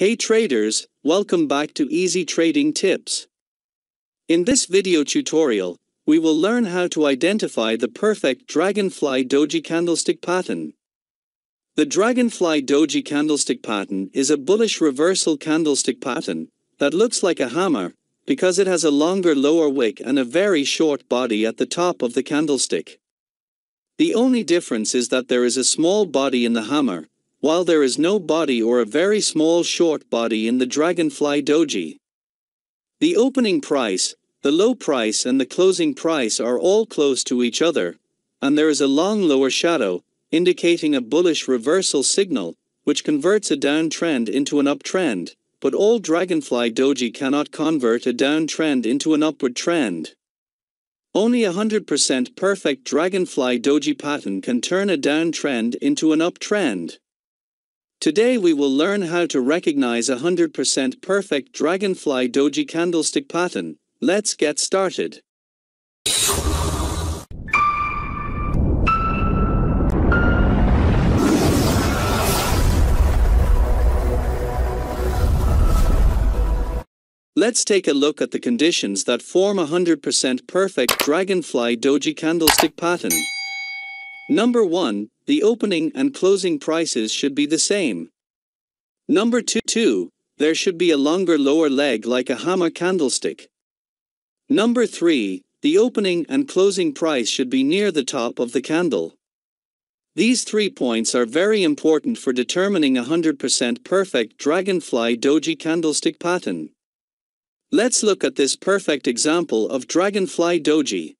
Hey traders, welcome back to Easy Trading Tips. In this video tutorial, we will learn how to identify the perfect Dragonfly Doji candlestick pattern. The Dragonfly Doji candlestick pattern is a bullish reversal candlestick pattern that looks like a hammer because it has a longer lower wick and a very short body at the top of the candlestick. The only difference is that there is a small body in the hammer, while there is no body or a very small short body in the Dragonfly Doji. The opening price, the low price and the closing price are all close to each other, and there is a long lower shadow, indicating a bullish reversal signal, which converts a downtrend into an uptrend, but all Dragonfly Doji cannot convert a downtrend into an upward trend. Only a 100% perfect Dragonfly Doji pattern can turn a downtrend into an uptrend. Today we will learn how to recognize a 100% perfect Dragonfly Doji candlestick pattern. Let's get started. Let's take a look at the conditions that form a 100% perfect Dragonfly Doji candlestick pattern. Number 1, the opening and closing prices should be the same. Number 2, two there should be a longer lower leg like a hammer candlestick. Number 3, the opening and closing price should be near the top of the candle. These three points are very important for determining a 100% perfect Dragonfly Doji candlestick pattern. Let's look at this perfect example of Dragonfly Doji.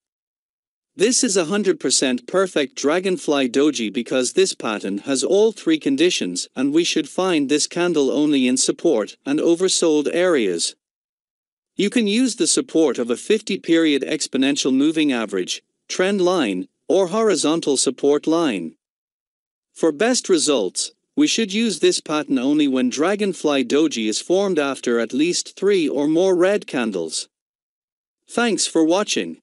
This is a 100% perfect Dragonfly Doji because this pattern has all three conditions and we should find this candle only in support and oversold areas. You can use the support of a 50 period exponential moving average, trend line, or horizontal support line. For best results, we should use this pattern only when Dragonfly Doji is formed after at least 3 or more red candles. Thanks for watching.